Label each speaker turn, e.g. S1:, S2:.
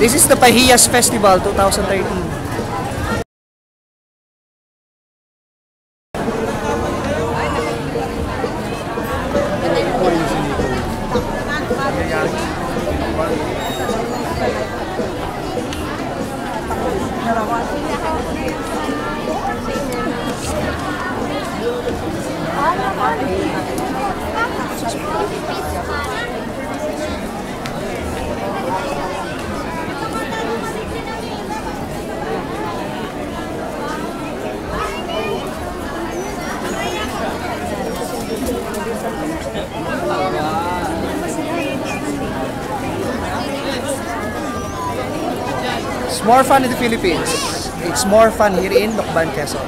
S1: This is the Pahiyas Festival 2013. It's more fun in the Philippines. It's more fun here in Lokban, Quezon.